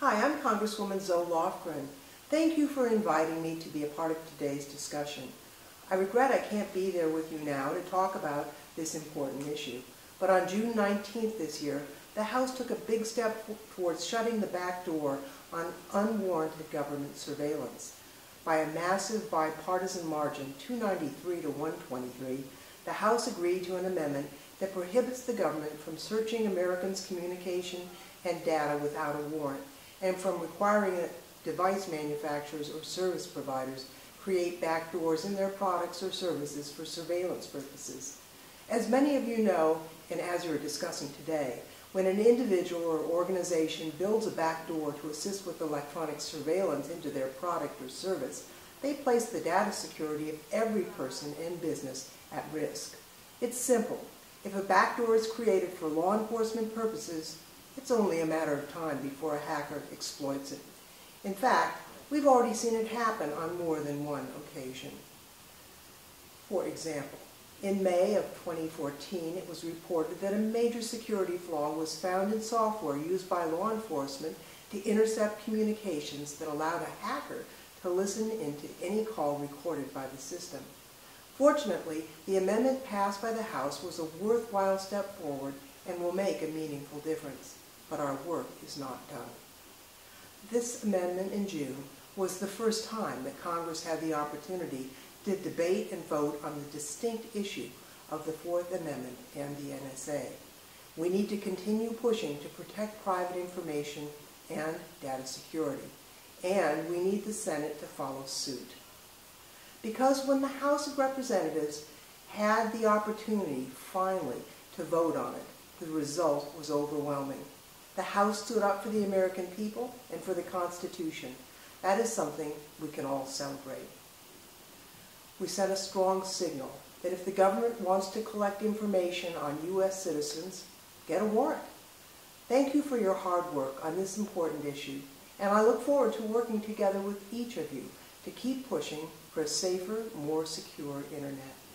Hi, I'm Congresswoman Zoe Lofgren. Thank you for inviting me to be a part of today's discussion. I regret I can't be there with you now to talk about this important issue, but on June 19th this year, the House took a big step towards shutting the back door on unwarranted government surveillance. By a massive bipartisan margin, 293 to 123, the House agreed to an amendment that prohibits the government from searching Americans' communication and data without a warrant and from requiring that device manufacturers or service providers create backdoors in their products or services for surveillance purposes. As many of you know, and as we are discussing today, when an individual or organization builds a backdoor to assist with electronic surveillance into their product or service, they place the data security of every person and business at risk. It's simple. If a backdoor is created for law enforcement purposes, it's only a matter of time before a hacker exploits it. In fact, we've already seen it happen on more than one occasion. For example, in May of 2014, it was reported that a major security flaw was found in software used by law enforcement to intercept communications that allowed a hacker to listen into any call recorded by the system. Fortunately, the amendment passed by the House was a worthwhile step forward and will make a meaningful difference but our work is not done. This amendment in June was the first time that Congress had the opportunity to debate and vote on the distinct issue of the Fourth Amendment and the NSA. We need to continue pushing to protect private information and data security, and we need the Senate to follow suit. Because when the House of Representatives had the opportunity, finally, to vote on it, the result was overwhelming. The House stood up for the American people and for the Constitution. That is something we can all celebrate. We sent a strong signal that if the government wants to collect information on U.S. citizens, get a warrant. Thank you for your hard work on this important issue, and I look forward to working together with each of you to keep pushing for a safer, more secure Internet.